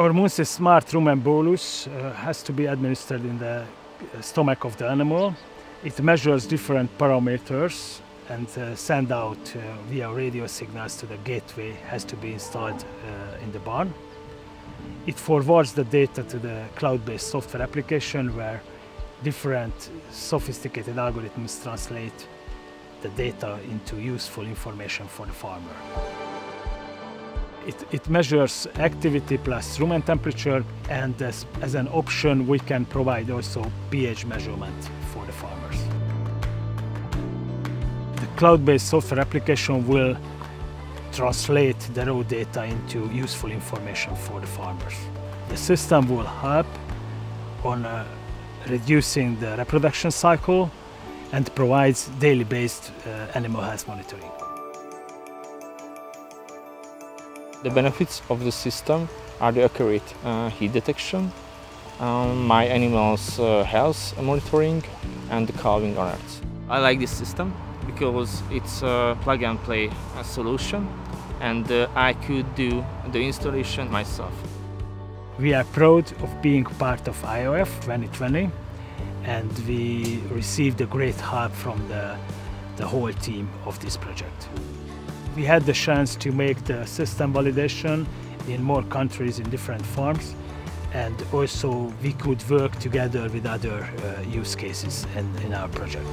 Our Moonsyst smart rumen bolus uh, has to be administered in the stomach of the animal. It measures different parameters and uh, send out uh, via radio signals to the gateway has to be installed uh, in the barn. It forwards the data to the cloud-based software application where different sophisticated algorithms translate the data into useful information for the farmer. It, it, measures activity plus rumen temperature and as, as, an option we can provide also pH measurement for the farmers. The cloud-based software application will translate the raw data into useful information for the farmers. The system will help on uh, reducing the reproduction cycle and provides daily based uh, animal health monitoring. The benefits of the system are the accurate uh, heat detection, um, my animals' uh, health monitoring and the calving alerts. I like this system because it's a plug and play solution and uh, I could do the installation myself. We are proud of being part of IOF 2020 and we received a great help from the, the whole team of this project. We had the chance to make the system validation in more countries in different farms and also we could work together with other uh, use cases in, in our project.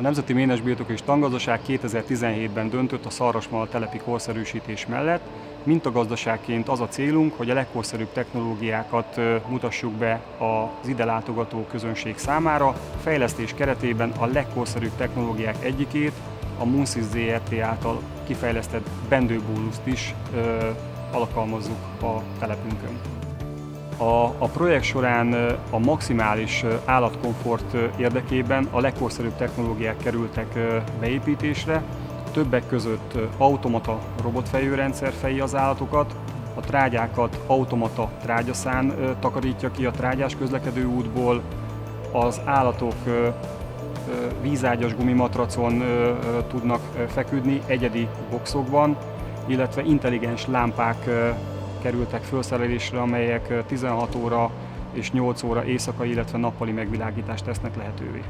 A Nemzeti Ménesbirtok és Tangazdaság 2017-ben döntött a szarvasmal telepi korszerűsítés mellett. Mintagazdaságként az a célunk, hogy a legkorszerűbb technológiákat mutassuk be az ide látogató közönség számára. A fejlesztés keretében a legkorszerűbb technológiák egyikét, a Munsis ZRT által kifejlesztett bendőbóluszt is ö, alkalmazzuk a telepünkön. A, a projekt során a maximális állatkomfort érdekében a legkorszerűbb technológiák kerültek beépítésre, többek között automata robotfejőrendszer feji az állatokat, a trágyákat automata trágyaszán takarítja ki a trágyás közlekedő útból, az állatok vízágyas gumimatracon tudnak feküdni egyedi boxokban, illetve intelligens lámpák kerültek felszerelésre, amelyek 16 óra és 8 óra éjszakai, illetve nappali megvilágítást tesznek lehetővé.